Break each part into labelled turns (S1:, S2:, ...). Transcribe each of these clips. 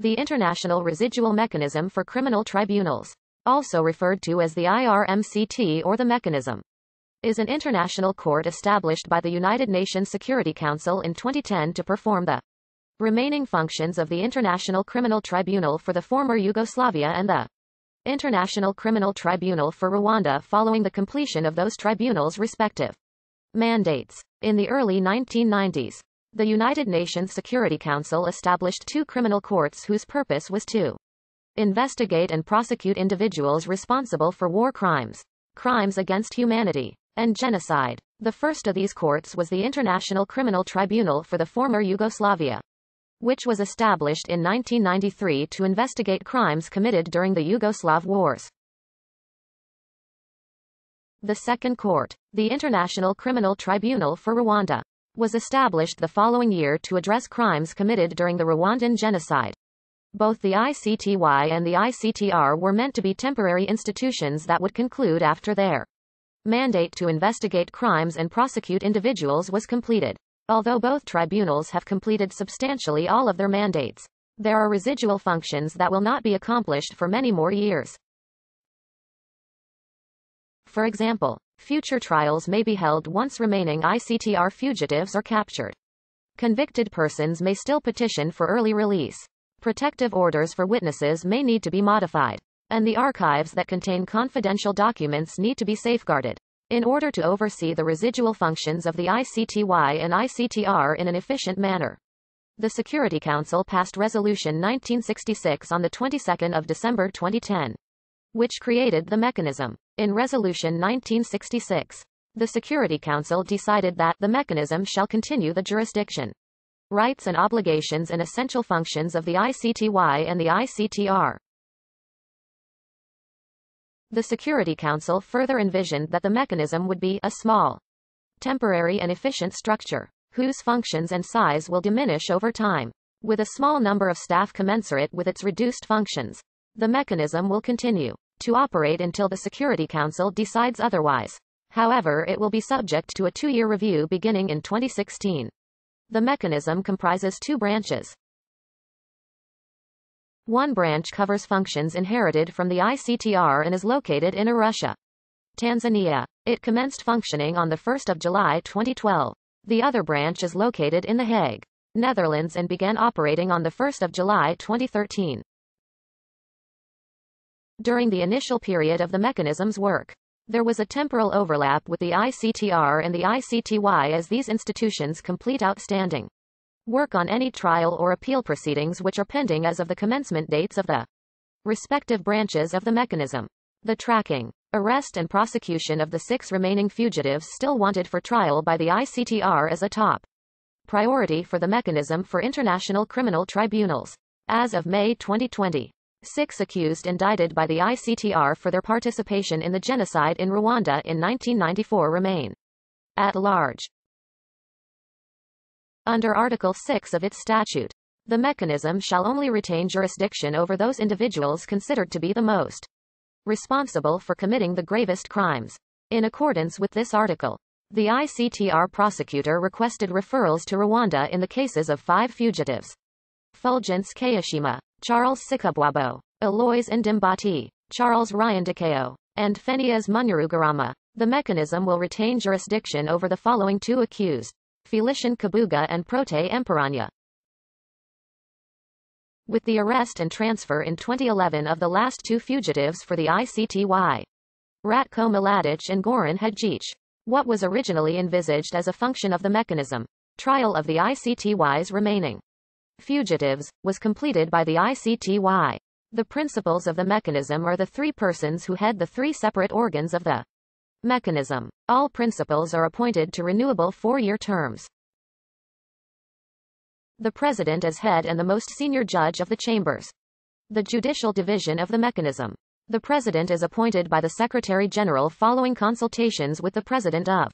S1: The International Residual Mechanism for Criminal Tribunals, also referred to as the IRMCT or the mechanism, is an international court established by the United Nations Security Council in 2010 to perform the remaining functions of the International Criminal Tribunal for the former Yugoslavia and the International Criminal Tribunal for Rwanda following the completion of those tribunals' respective mandates. In the early 1990s, the United Nations Security Council established two criminal courts whose purpose was to investigate and prosecute individuals responsible for war crimes, crimes against humanity, and genocide. The first of these courts was the International Criminal Tribunal for the former Yugoslavia, which was established in 1993 to investigate crimes committed during the Yugoslav wars. The Second Court, the International Criminal Tribunal for Rwanda, was established the following year to address crimes committed during the Rwandan genocide. Both the ICTY and the ICTR were meant to be temporary institutions that would conclude after their mandate to investigate crimes and prosecute individuals was completed. Although both tribunals have completed substantially all of their mandates, there are residual functions that will not be accomplished for many more years. For example, future trials may be held once remaining ICTR fugitives are captured. Convicted persons may still petition for early release. Protective orders for witnesses may need to be modified, and the archives that contain confidential documents need to be safeguarded. In order to oversee the residual functions of the ICTY and ICTR in an efficient manner, the Security Council passed Resolution 1966 on the 22nd of December 2010, which created the mechanism. In Resolution 1966, the Security Council decided that the mechanism shall continue the jurisdiction rights and obligations and essential functions of the ICTY and the ICTR. The Security Council further envisioned that the mechanism would be a small, temporary and efficient structure, whose functions and size will diminish over time. With a small number of staff commensurate with its reduced functions, the mechanism will continue to operate until the Security Council decides otherwise. However, it will be subject to a two-year review beginning in 2016. The mechanism comprises two branches. One branch covers functions inherited from the ICTR and is located in Arusha, Tanzania. It commenced functioning on 1 July 2012. The other branch is located in The Hague, Netherlands and began operating on 1 July 2013. During the initial period of the mechanism's work, there was a temporal overlap with the ICTR and the ICTY as these institutions complete outstanding work on any trial or appeal proceedings which are pending as of the commencement dates of the respective branches of the mechanism. The tracking, arrest and prosecution of the six remaining fugitives still wanted for trial by the ICTR is a top priority for the mechanism for international criminal tribunals. As of May 2020, Six accused indicted by the ICTR for their participation in the genocide in Rwanda in 1994 remain at large. Under Article 6 of its statute, the mechanism shall only retain jurisdiction over those individuals considered to be the most responsible for committing the gravest crimes. In accordance with this article, the ICTR prosecutor requested referrals to Rwanda in the cases of five fugitives. Fulgence Kayishema, Charles Sikubwabo, Aloys Ndimbati, Charles Ryandikayo, and Pheneas Munyarugarama. The mechanism will retain jurisdiction over the following two accused, Félicien Kabuga and Protais Mpiranya. With the arrest and transfer in 2011 of the last two fugitives for the ICTY, Ratko Mladic and Goran Hadjic, what was originally envisaged as a function of the mechanism, trial of the ICTY's remaining fugitives, was completed by the ICTY. The principals of the mechanism are the three persons who head the three separate organs of the mechanism. All principals are appointed to renewable four-year terms. The president is head and the most senior judge of the chambers. The judicial division of the mechanism. The president is appointed by the Secretary General following consultations with the president of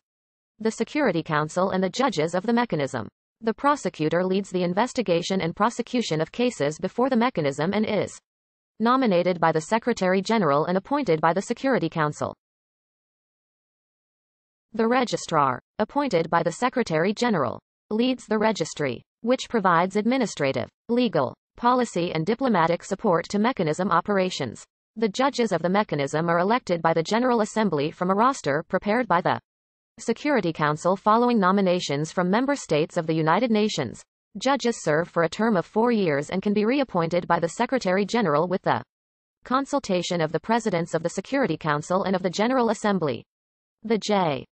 S1: the Security Council and the judges of the mechanism. The prosecutor leads the investigation and prosecution of cases before the mechanism and is nominated by the Secretary General and appointed by the Security Council. The Registrar, appointed by the Secretary General, leads the registry, which provides administrative, legal, policy and diplomatic support to mechanism operations. The judges of the mechanism are elected by the General Assembly from a roster prepared by the Security Council following nominations from member states of the United Nations. Judges serve for a term of four years and can be reappointed by the Secretary General with the consultation of the Presidents of the Security Council and of the General Assembly. The J.